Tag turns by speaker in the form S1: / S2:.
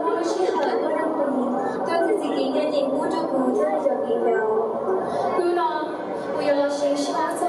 S1: 我如是很多人婚姻，将自己定在凝固住独特的人里面。如果我有了心，希望在。